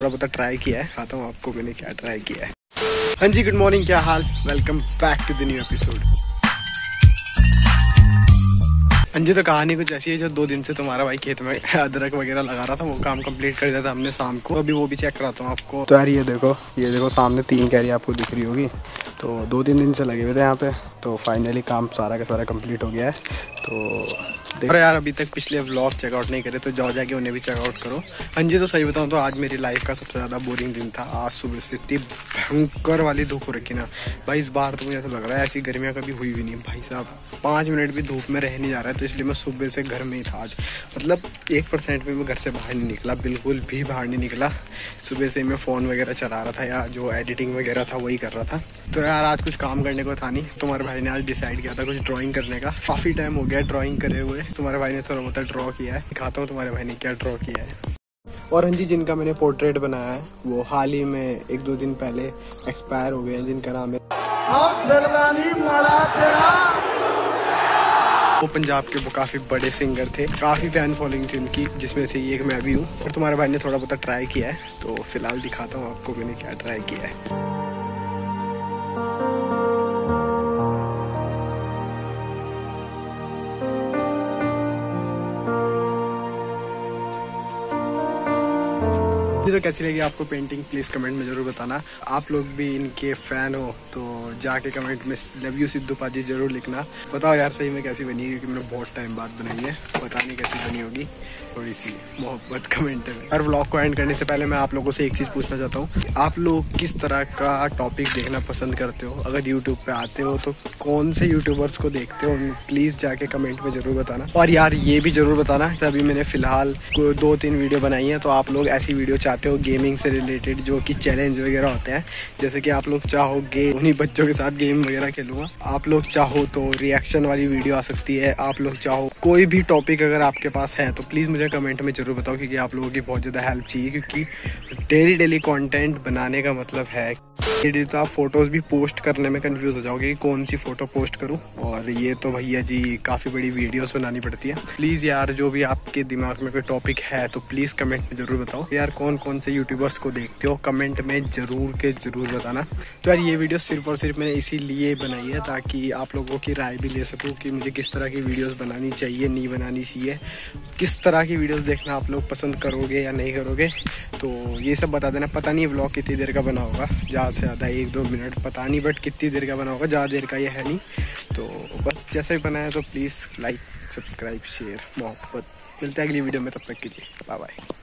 थोड़ा बहुत ट्राई किया है। खाता हूँ आपको मैंने क्या ट्राई किया है। हाँ जी गुड मॉर्निंग क्या हाल? Welcome back to the new episode अंजी तो कहानी कुछ ऐसी है जो दो दिन से तुम्हारा भाई खेत में अदरक वगैरह लगा रहा था, वो काम कंप्लीट कर दिया था हमने शाम को। अभी वो भी चेक कराता हूँ आपको। तो यार ये देखो ये देखो, सामने तीन कैरी आपको दिख रही होगी। तो दो तीन दिन से लगे हुए थे यहाँ पे तो फाइनली काम सारा का सारा कंप्लीट हो गया है। तो अरे यार, अभी तक पिछले व्लॉग चेकआउट नहीं करे तो जाओ जाके उन्हें भी चेकआउट करो। हाँ जी तो सही बताऊँ तो आज मेरी लाइफ का सबसे ज़्यादा बोरिंग दिन था। आज सुबह से इतनी भयंकर वाली धूप रखी ना। भाई, इस बार तो मुझे ऐसा लग रहा है ऐसी गर्मियाँ कभी हुई भी नहीं। भाई साहब, पाँच मिनट भी धूप में रह नहीं जा रहा है तो इसलिए मैं सुबह से घर में ही था आज। मतलब एक परसेंट भी मैं घर से बाहर नहीं निकला, बिल्कुल भी बाहर नहीं निकला। सुबह से मैं फ़ोन वगैरह चला रहा था या जो एडिटिंग वगैरह था, वही कर रहा था। तो यार आज कुछ काम करने को था नहीं। तुम्हारे भाई ने आज डिसाइड किया था कुछ ड्राइंग करने का। काफ़ी टाइम हो गया ड्राइंग करे हुए। तुम्हारे भाई ने थोड़ा बहुत ड्रॉ किया है। दिखाता हूँ तुम्हारे भाई ने क्या ड्रॉ किया है। और हाँ जी जिनका मैंने पोर्ट्रेट बनाया है वो हाल ही में एक दो दिन पहले एक्सपायर हो गए जिनका नाम है वो पंजाब के वो काफ़ी बड़े सिंगर थे। काफ़ी फ़ैन फॉलोइंग थी उनकी जिसमें से एक मैं भी हूँ। और तुम्हारे भाई ने थोड़ा बहुत ट्राई किया है। तो फ़िलहाल दिखाता हूँ आपको मैंने क्या ट्राई किया है। तो कैसी लगी आपको पेंटिंग प्लीज़ कमेंट में ज़रूर बताना। आप लोग भी इनके फ़ैन हो तो जाके कमेंट में लव यू सिद्धू पाजी ज़रूर लिखना। बताओ यार, सही में कैसी बनी क्योंकि मैंने बहुत टाइम बाद बनाई है। पता नहीं कैसी बनी होगी। थोड़ी सी मोहब्बत कमेंट में हर व्लॉग को एंड करने से पहले मैं आप लोगों से एक चीज़ पूछना चाहता हूँ। आप लोग किस तरह का टॉपिक देखना पसंद करते हो? अगर यूट्यूब पे आते हो तो कौन से यूट्यूबर्स को देखते हो? प्लीज़ जाके कमेंट में ज़रूर बताना। और यार, ये भी ज़रूर बताना अभी मैंने फ़िलहाल दो तीन वीडियो बनाई है तो आप लोग ऐसी वीडियो चाहते हो गेमिंग से रिलेटेड जो कि चैलेंज वगैरह होते हैं। जैसे कि आप लोग चाहो गेम उन्हीं बच्चों के साथ गेम वगैरह खेलूँगा। आप लोग चाहो तो रिएक्शन वाली वीडियो आ सकती है। आप लोग चाहो कोई भी टॉपिक अगर आपके पास है तो प्लीज़ मुझे कमेंट में ज़रूर बताओ, क्योंकि आप लोगों की बहुत ज़्यादा हेल्प चाहिए, क्योंकि डेली डेली कॉन्टेंट बनाने का मतलब है ये तो आप फ़ोटोज़ भी पोस्ट करने में कंफ्यूज हो जाओगे कि कौन सी फ़ोटो पोस्ट करूँ। और ये तो भैया जी काफ़ी बड़ी वीडियोस बनानी पड़ती है। प्लीज़ यार, जो भी आपके दिमाग में कोई टॉपिक है तो प्लीज़ कमेंट में ज़रूर बताओ। यार कौन कौन से यूट्यूबर्स को देखते हो कमेंट में ज़रूर के ज़रूर बताना। तो यार, ये वीडियो सिर्फ़ और सिर्फ़ मैंने इसीलिए बनाई है ताकि आप लोगों की राय भी ले सकूँ कि मुझे किस तरह की वीडियोज़ बनानी चाहिए, नहीं बनानी चाहिए। किस तरह की वीडियोज़ देखना आप लोग पसंद करोगे या नहीं करोगे तो ये सब बता देना। पता नहीं ब्लॉग कितनी देर का बना होगा ज़्यादा से ज़्यादा एक दो मिनट, पता नहीं बट कितनी देर का बना होगा, ज़्यादा देर का ये है नहीं। तो बस जैसा भी बनाया तो प्लीज़ लाइक सब्सक्राइब शेयर मोहब्बत। मिलता है अगली वीडियो में, तब तक के लिए बाय बाय